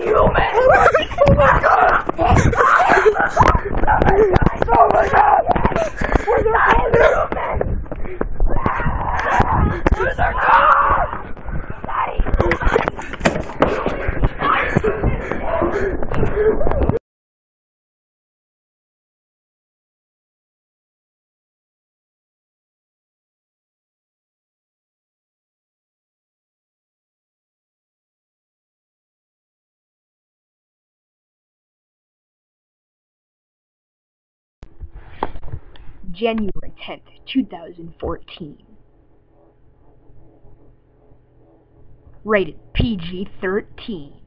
human. January 10th, 2014. Rated PG 13.